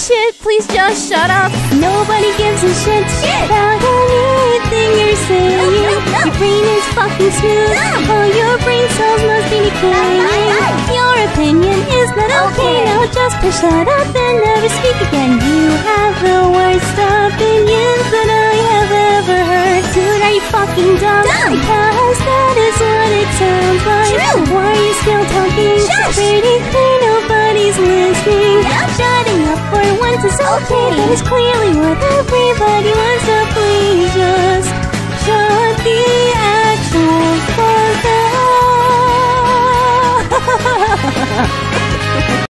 shit. Please just shut up. Nobody gives a shit, about anything you're saying. Your brain is fucking smooth. All your brain cells must be decaying. Your opinion is not okay. Now just push that up and never speak again. You have the worst opinions that I have ever heard. Dude, are you fucking dumb? Because that is what it sounds like. Why are you still talking? It's pretty is okay, but it's clearly what